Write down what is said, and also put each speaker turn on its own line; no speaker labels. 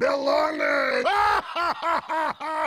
belonging.